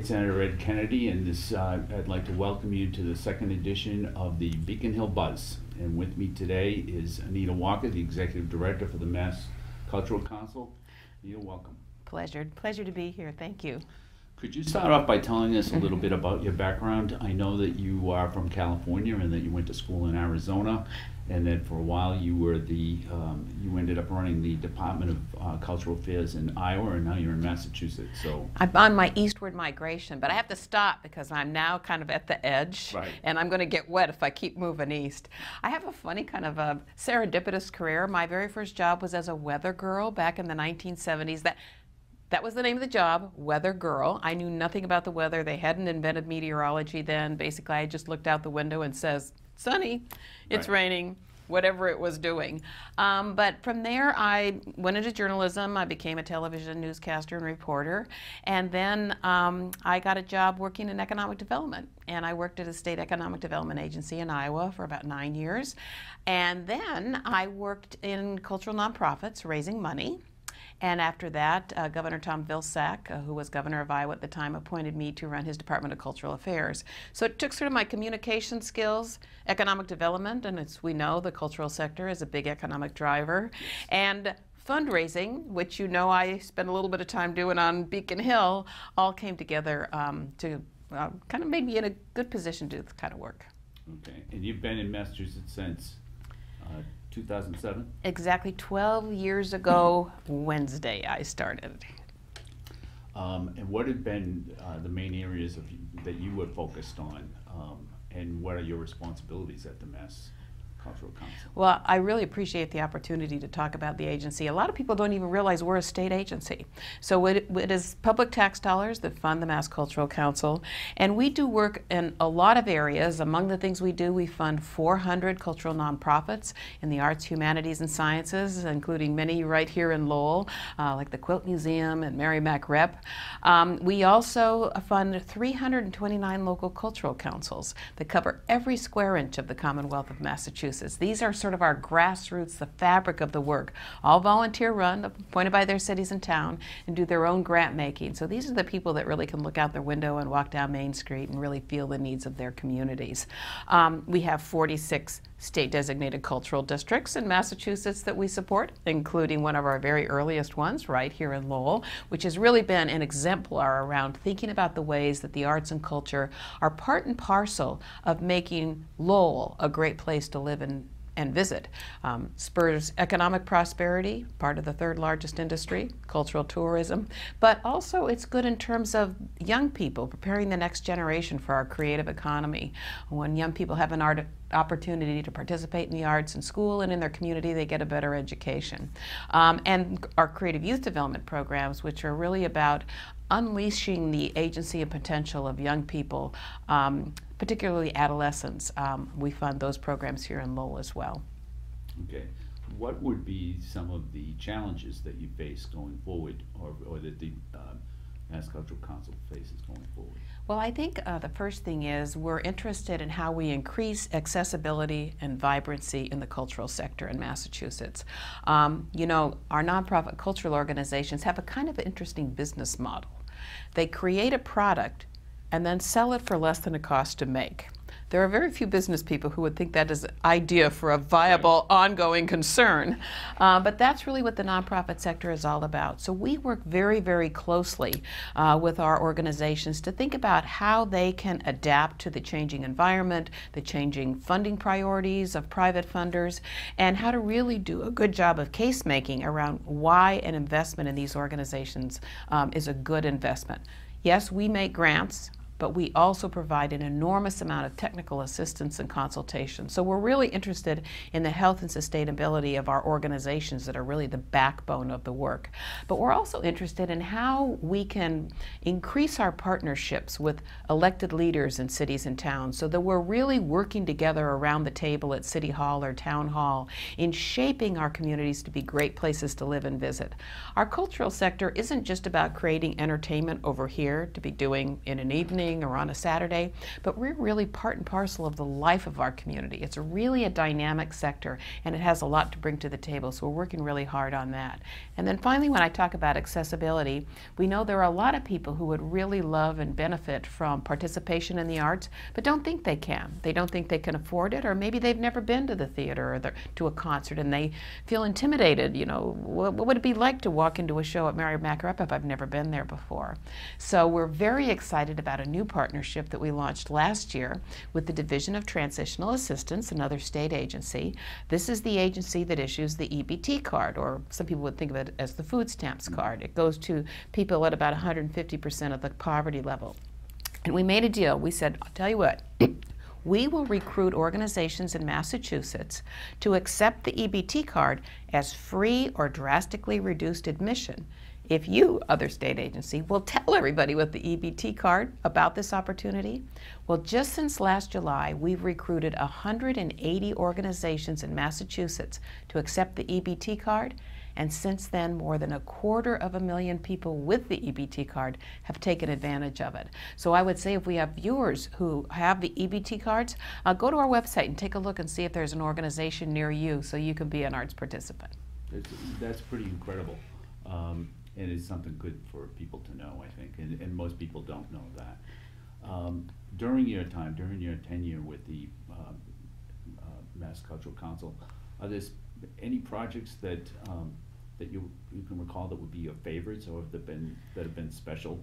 State Senator Ed Kennedy, and this, uh, I'd like to welcome you to the second edition of the Beacon Hill Buzz. And with me today is Anita Walker, the Executive Director for the Mass Cultural Council. Anita, welcome. Pleasure, pleasure to be here. Thank you. Could you start off by telling us a little bit about your background? I know that you are from California and that you went to school in Arizona, and that for a while you were the um, you ended up running the Department of uh, Cultural Affairs in Iowa, and now you're in Massachusetts. So I'm on my eastward migration, but I have to stop because I'm now kind of at the edge, Right. and I'm going to get wet if I keep moving east. I have a funny kind of a serendipitous career. My very first job was as a weather girl back in the 1970s. That that was the name of the job, Weather Girl. I knew nothing about the weather. They hadn't invented meteorology then. Basically, I just looked out the window and says, "Sunny, it's Right. raining." Whatever it was doing. Um, but from there, I went into journalism. I became a television newscaster and reporter. And then um, I got a job working in economic development. And I worked at a state economic development agency in Iowa for about nine years. And then I worked in cultural nonprofits raising money. And after that, uh, Governor Tom Vilsack, uh, who was governor of Iowa at the time, appointed me to run his Department of Cultural Affairs. So it took sort of my communication skills, economic development, and as we know, the cultural sector is a big economic driver, and fundraising, which you know I spent a little bit of time doing on Beacon Hill, all came together um, to uh, kind of made me in a good position to do this kind of work. okay, and you've been in Massachusetts since uh, 2007. Exactly 12 years ago, Wednesday, I started. Um, and what have been uh, the main areas of that you were focused on, um, and what are your responsibilities at the Mass Cultural Council? Well, I really appreciate the opportunity to talk about the agency. A lot of people don't even realize we're a state agency. So it, it is public tax dollars that fund the Mass Cultural Council, and we do work in a lot of areas. Among the things we do, we fund 400 cultural nonprofits in the arts, humanities, and sciences, including many right here in Lowell, uh, like the Quilt Museum and Merrimack Rep. Um, we also fund 329 local cultural councils that cover every square inch of the Commonwealth of Massachusetts. These are sort of our grassroots, the fabric of the work, all volunteer run, appointed by their cities and town, and do their own grant making. So these are the people that really can look out their window and walk down Main Street and really feel the needs of their communities. Um, we have 46 state designated cultural districts in Massachusetts that we support, including one of our very earliest ones right here in Lowell, which has really been an exemplar around thinking about the ways that the arts and culture are part and parcel of making Lowell a great place to live and and visit. Um, spurs economic prosperity, part of the third largest industry, cultural tourism, but also it's good in terms of young people preparing the next generation for our creative economy. When young people have an art opportunity to participate in the arts in school and in their community, they get a better education. Um, and our creative youth development programs, which are really about unleashing the agency and potential of young people, um, particularly adolescents. Um, we fund those programs here in Lowell as well. Okay, what would be some of the challenges that you face going forward, or, or that the um, Mass Cultural Council faces going forward? Well, I think uh, the first thing is we're interested in how we increase accessibility and vibrancy in the cultural sector in Massachusetts. Um, you know, our nonprofit cultural organizations have a kind of interesting business model. They create a product and then sell it for less than it costs to make. There are very few business people who would think that is an idea for a viable, ongoing concern. Uh, but that's really what the nonprofit sector is all about. So we work very, very closely uh, with our organizations to think about how they can adapt to the changing environment, the changing funding priorities of private funders, and how to really do a good job of case making around why an investment in these organizations um, is a good investment. Yes, we make grants but we also provide an enormous amount of technical assistance and consultation. So we're really interested in the health and sustainability of our organizations that are really the backbone of the work. But we're also interested in how we can increase our partnerships with elected leaders in cities and towns so that we're really working together around the table at City Hall or Town Hall in shaping our communities to be great places to live and visit. Our cultural sector isn't just about creating entertainment over here to be doing in an evening morning or on a Saturday, but we're really part and parcel of the life of our community. It's really a dynamic sector and it has a lot to bring to the table, so we're working really hard on that. And then finally, when I talk about accessibility, we know there are a lot of people who would really love and benefit from participation in the arts, but don't think they can. They don't think they can afford it, or maybe they've never been to the theater or the, to a concert and they feel intimidated. You know, what, what, would it be like to walk into a show at Merrimack Rep if I've never been there before? So we're very excited about a new partnership that we launched last year with the Division of Transitional Assistance, another state agency. This is the agency that issues the EBT card, or some people would think of it as the food stamps mm-hmm. card. It goes to people at about 150% of the poverty level. And we made a deal. We said, I'll tell you what, we will recruit organizations in Massachusetts to accept the EBT card as free or drastically reduced admission if you, other state agency, will tell everybody with the EBT card about this opportunity. Well, just since last July, we've recruited 180 organizations in Massachusetts to accept the EBT card, and since then, more than a quarter of a million people with the EBT card have taken advantage of it. So I would say if we have viewers who have the EBT cards, uh, go to our website and take a look and see if there's an organization near you so you can be an arts participant. That's, that's pretty incredible. Um, and it's something good for people to know, I think, and, and most people don't know that. Um, during your time, during your tenure with the um, uh, Mass Cultural Council, are there any projects that um, that you you can recall that would be your favorites or have been that have been special?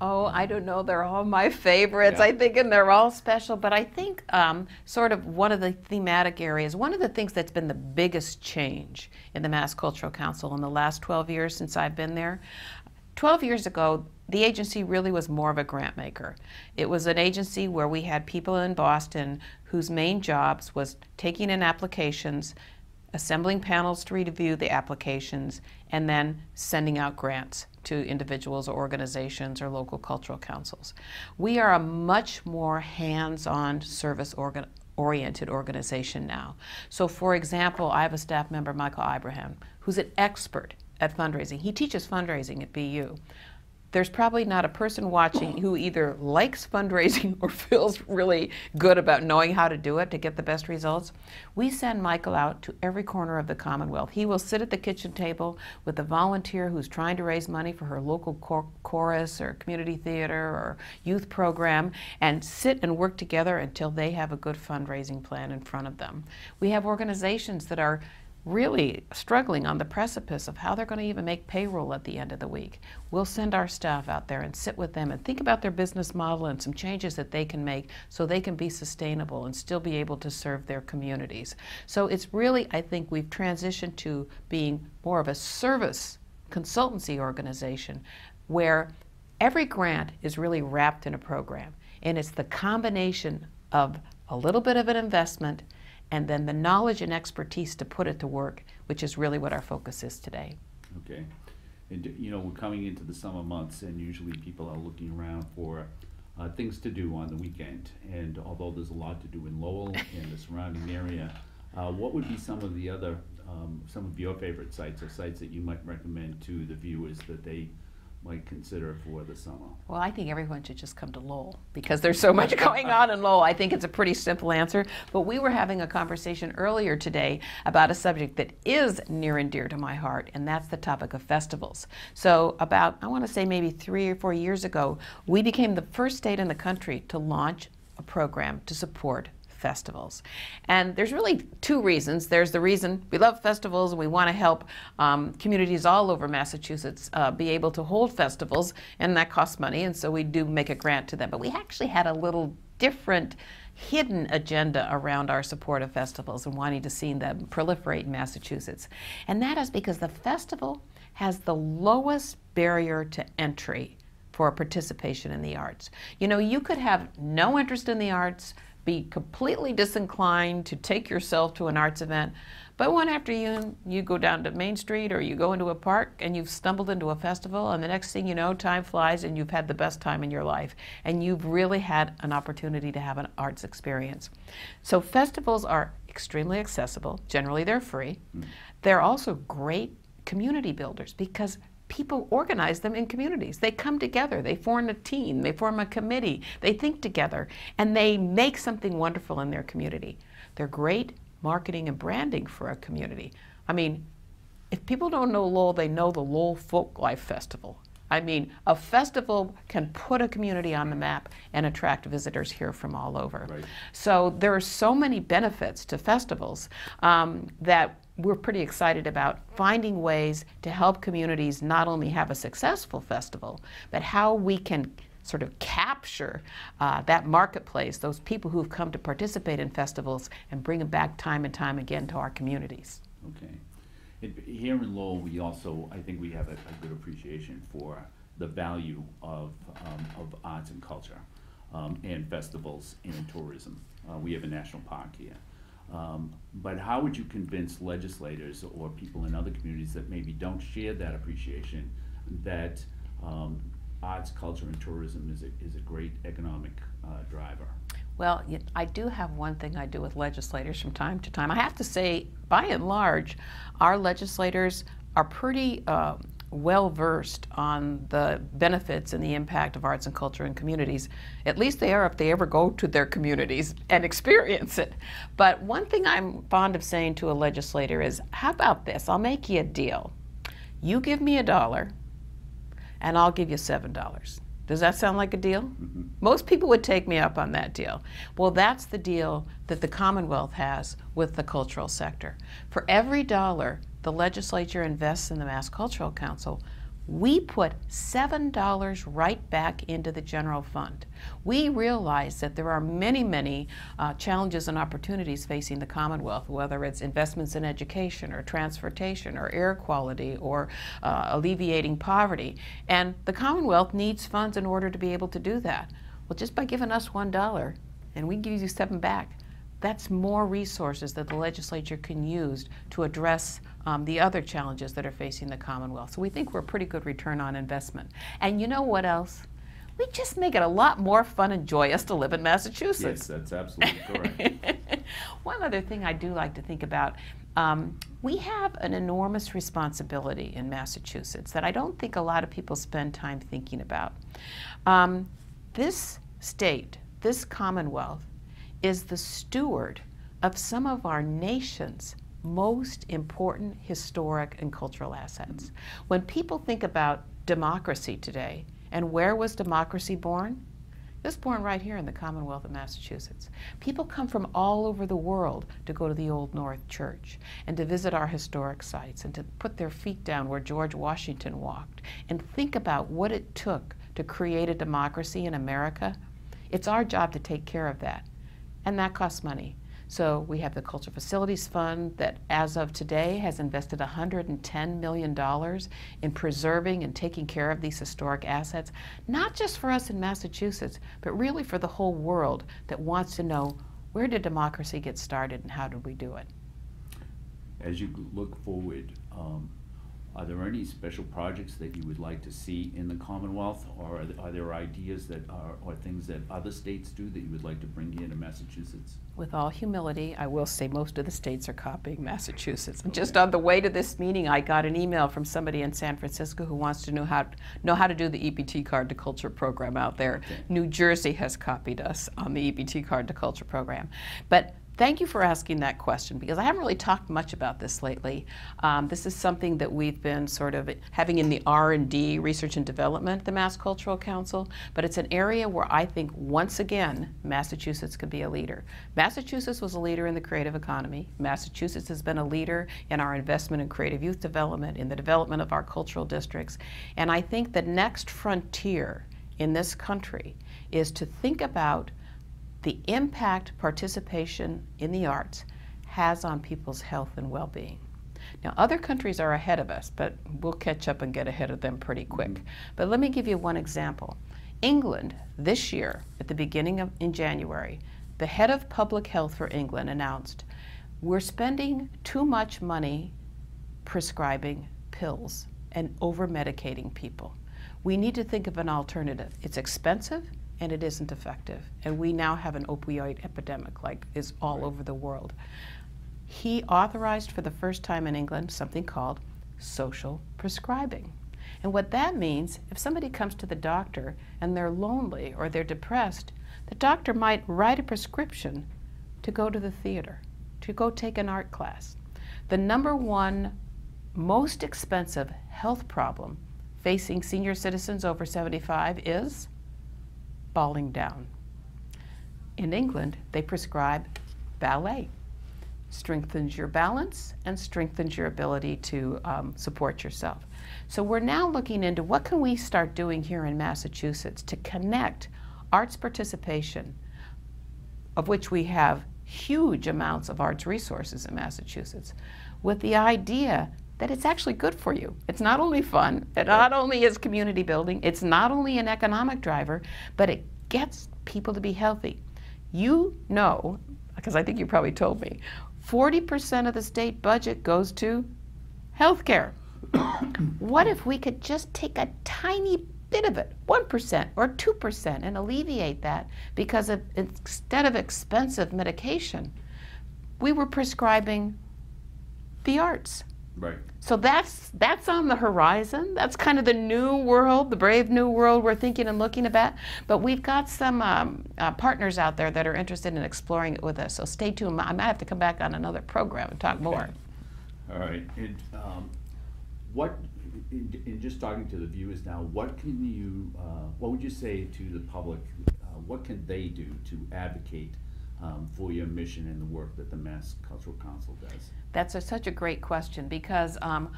Oh, I don't know. They're all my favorites, yeah. I think, and they're all special. But I think um, sort of one of the thematic areas, one of the things that's been the biggest change in the Mass Cultural Council in the last 12 years since I've been there. 12 years ago, the agency really was more of a grant maker. It was an agency where we had people in Boston whose main jobs was taking in applications, assembling panels to review the applications, and then sending out grants to individuals or organizations or local cultural councils. We are a much more hands-on service organ oriented organization now. So for example, I have a staff member, Michael Ibrahim, who's an expert at fundraising. He teaches fundraising at BU there's probably not a person watching who either likes fundraising or feels really good about knowing how to do it to get the best results. We send Michael out to every corner of the Commonwealth. He will sit at the kitchen table with a volunteer who's trying to raise money for her local chorus or community theater or youth program and sit and work together until they have a good fundraising plan in front of them. We have organizations that are really struggling on the precipice of how they're going to even make payroll at the end of the week. We'll send our staff out there and sit with them and think about their business model and some changes that they can make so they can be sustainable and still be able to serve their communities. So it's really, I think, we've transitioned to being more of a service consultancy organization where every grant is really wrapped in a program. And it's the combination of a little bit of an investment and then the knowledge and expertise to put it to work, which is really what our focus is today. Okay. And you know, we're coming into the summer months, and usually people are looking around for uh, things to do on the weekend. And although there's a lot to do in Lowell and the surrounding area, uh, what would be some of the other, um, some of your favorite sites or sites that you might recommend to the viewers that they might consider for the summer? Well, I think everyone should just come to Lowell because there's so much going on in Lowell. I think it's a pretty simple answer. But we were having a conversation earlier today about a subject that is near and dear to my heart, and that's the topic of festivals. So, about, I want to say maybe three or four years ago, we became the first state in the country to launch a program to support festivals. And there's really two reasons. There's the reason we love festivals and we want to help um, communities all over Massachusetts uh, be able to hold festivals, and that costs money, and so we do make a grant to them. But we actually had a little different hidden agenda around our support of festivals and wanting to see them proliferate in Massachusetts. And that is because the festival has the lowest barrier to entry for participation in the arts. You know, you could have no interest in the arts, be completely disinclined to take yourself to an arts event. But one after you you go down to Main Street or you go into a park and you've stumbled into a festival and the next thing you know time flies and you've had the best time in your life and you've really had an opportunity to have an arts experience. So festivals are extremely accessible. Generally they're free. Mm. They're also great community builders because people organize them in communities. They come together, they form a team, they form a committee, they think together, and they make something wonderful in their community. They're great marketing and branding for a community. I mean, if people don't know Lowell, they know the Lowell Folk Life Festival. I mean, a festival can put a community on the map and attract visitors here from all over. Right. So there are so many benefits to festivals um, that we're pretty excited about finding ways to help communities not only have a successful festival, but how we can sort of capture uh, that marketplace, those people who've come to participate in festivals, and bring them back time and time again to our communities. Okay. It, here in Lowell, we also, I think we have a, a good appreciation for the value of, um, of arts and culture, um, and festivals and tourism. Uh, we have a national park here. Um, but how would you convince legislators or people in other communities that maybe don't share that appreciation that, um, arts, culture, and tourism is a, is a great economic, uh, driver? Well, I do have one thing I do with legislators from time to time. I have to say, by and large, our legislators are pretty uh, well versed on the benefits and the impact of arts and culture in communities. At least they are if they ever go to their communities and experience it. But one thing I'm fond of saying to a legislator is how about this? I'll make you a deal. You give me a dollar, and I'll give you seven dollars. Does that sound like a deal? Mm-hmm. Most people would take me up on that deal. Well, that's the deal that the Commonwealth has with the cultural sector. For every dollar the legislature invests in the Mass Cultural Council, we put $7 right back into the general fund. We realize that there are many, many uh, challenges and opportunities facing the Commonwealth, whether it's investments in education or transportation or air quality or uh, alleviating poverty. And the Commonwealth needs funds in order to be able to do that. Well, just by giving us $1 and we give you seven back, that's more resources that the legislature can use to address um, the other challenges that are facing the Commonwealth. So we think we're a pretty good return on investment. And you know what else? We just make it a lot more fun and joyous to live in Massachusetts. Yes, that's absolutely correct. One other thing I do like to think about um, we have an enormous responsibility in Massachusetts that I don't think a lot of people spend time thinking about. Um, this state, this Commonwealth, is the steward of some of our nation's most important historic and cultural assets. When people think about democracy today, and where was democracy born? It was born right here in the Commonwealth of Massachusetts. People come from all over the world to go to the Old North Church and to visit our historic sites and to put their feet down where George Washington walked and think about what it took to create a democracy in America. It's our job to take care of that and that costs money. So we have the Culture Facilities Fund that, as of today, has invested $110 million in preserving and taking care of these historic assets, not just for us in Massachusetts, but really for the whole world that wants to know where did democracy get started and how did we do it? As you look forward, um, are there any special projects that you would like to see in the Commonwealth? Or are th- are there ideas that are, or things that other states do that you would like to bring here to Massachusetts? With all humility, I will say most of the states are copying Massachusetts. And just on the way to this meeting, I got an email from somebody in San Francisco who wants to know how know how to do the EBT Card to Culture program out there. Okay. New Jersey has copied us on the EBT Card to Culture program. But Thank you for asking that question because I haven't really talked much about this lately. Um, this is something that we've been sort of having in the R&D, research and development, the Mass Cultural Council, but it's an area where I think once again Massachusetts could be a leader. Massachusetts was a leader in the creative economy. Massachusetts has been a leader in our investment in creative youth development, in the development of our cultural districts, and I think the next frontier in this country is to think about the impact participation in the arts has on people's health and well being. Now, other countries are ahead of us, but we'll catch up and get ahead of them pretty quick. Mm-hmm. But let me give you one example. England, this year, at the beginning of in January, the head of public health for England announced we're spending too much money prescribing pills and over medicating people. We need to think of an alternative. It's expensive and it isn't effective. And we now have an opioid epidemic, like is all Right. over the world. He authorized for the first time in England something called social prescribing. And what that means, if somebody comes to the doctor and they're lonely or they're depressed, the doctor might write a prescription to go to the theater, to go take an art class. The number one most expensive health problem facing senior citizens over 75 is falling down. In England, they prescribe ballet. Strengthens your balance and strengthens your ability to um, support yourself. So we're now looking into what can we start doing here in Massachusetts to connect arts participation, of which we have huge amounts of arts resources in Massachusetts, with the idea that it's actually good for you. It's not only fun, it not only is community building, it's not only an economic driver, but it gets people to be healthy. You know, because I think you probably told me, 40% of the state budget goes to health care. what if we could just take a tiny bit of it, 1% or 2%, and alleviate that because of, instead of expensive medication, we were prescribing the arts. Right. So that's that's on the horizon. That's kind of the new world, the brave new world we're thinking and looking about. But we've got some um, uh, partners out there that are interested in exploring it with us. So stay tuned. I might have to come back on another program and talk Okay. more. All right, and, um, what, in, in just talking to the viewers now, what can you, uh, what would you say to the public? Uh, what can they do to advocate, um, for your mission and the work that the Mass Cultural Council does? That's a, such a great question because um,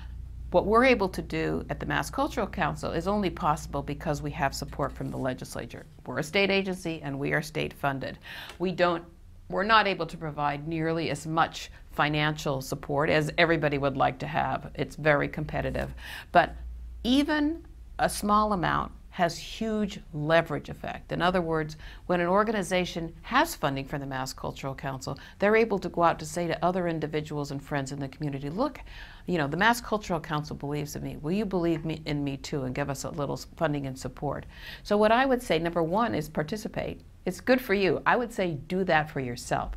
what we're able to do at the Mass Cultural Council is only possible because we have support from the legislature. We're a state agency and we are state funded. We don't we're not able to provide nearly as much financial support as everybody would like to have. It's very competitive. But even a small amount has huge leverage effect. In other words, when an organization has funding from the Mass Cultural Council, they're able to go out to say to other individuals and friends in the community, look, you know, the Mass Cultural Council believes in me. Will you believe me in me too and give us a little funding and support? So what I would say number 1 is participate. It's good for you. I would say do that for yourself.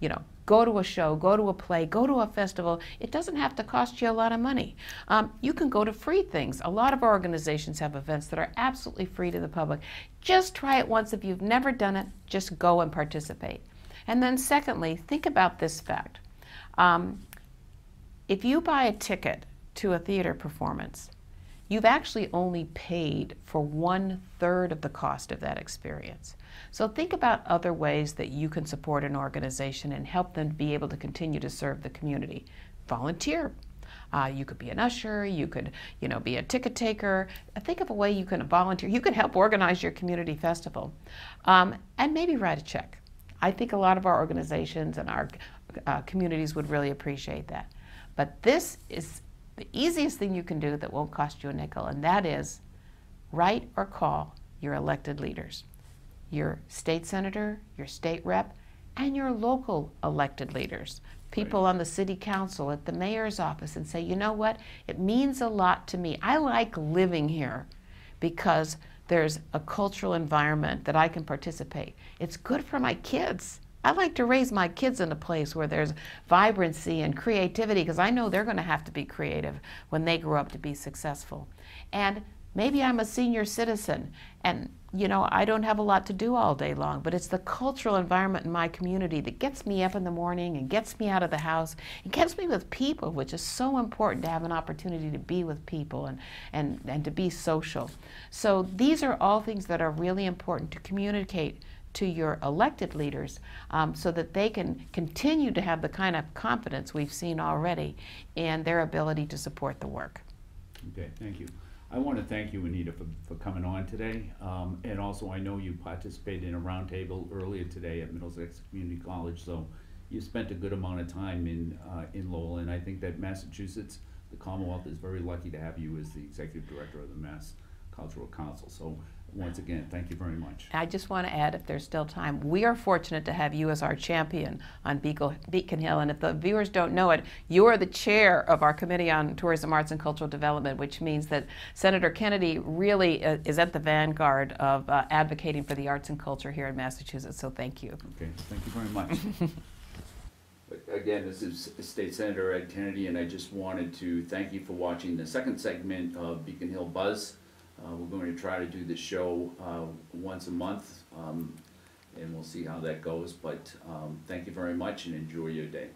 You know, go to a show, go to a play, go to a festival. It doesn't have to cost you a lot of money. Um, you can go to free things. A lot of organizations have events that are absolutely free to the public. Just try it once. If you've never done it, just go and participate. And then, secondly, think about this fact. Um, if you buy a ticket to a theater performance, you've actually only paid for one third of the cost of that experience. So think about other ways that you can support an organization and help them be able to continue to serve the community. Volunteer. Uh, you could be an usher, you could, you know, be a ticket taker. Think of a way you can volunteer. You could help organize your community festival, um, and maybe write a check. I think a lot of our organizations and our uh, communities would really appreciate that. But this is the easiest thing you can do that won't cost you a nickel, and that is write or call your elected leaders, your state senator, your state rep, and your local elected leaders, people on the city council, at the mayor's office, and say, you know what, it means a lot to me. I like living here because there's a cultural environment that I can participate. It's good for my kids. I like to raise my kids in a place where there's vibrancy and creativity because I know they're going to have to be creative when they grow up to be successful. And maybe I'm a senior citizen and you know I don't have a lot to do all day long, but it's the cultural environment in my community that gets me up in the morning and gets me out of the house and gets me with people, which is so important to have an opportunity to be with people and, and, and to be social. So these are all things that are really important to communicate to your elected leaders um, so that they can continue to have the kind of confidence we've seen already in their ability to support the work. Okay, thank you. I want to thank you, Anita, for, for coming on today. Um, and also, I know you participated in a roundtable earlier today at Middlesex Community College, so you spent a good amount of time in, uh, in Lowell, and I think that Massachusetts, the Commonwealth, is very lucky to have you as the executive director of the Mass Cultural Council. So, once again, thank you very much. I just want to add, if there's still time, we are fortunate to have you as our champion on Beacon Beacon Hill. And if the viewers don't know it, you are the chair of our Committee on Tourism, Arts, and Cultural Development, which means that Senator Kennedy really uh, is at the vanguard of uh, advocating for the arts and culture here in Massachusetts. So thank you. Okay, thank you very much. Again, this is State Senator Ed Kennedy, and I just wanted to thank you for watching the second segment of Beacon Hill Buzz. Uh, we're going to try to do the show, uh, once a month, um, and we'll see how that goes, but, um, thank you very much and enjoy your day.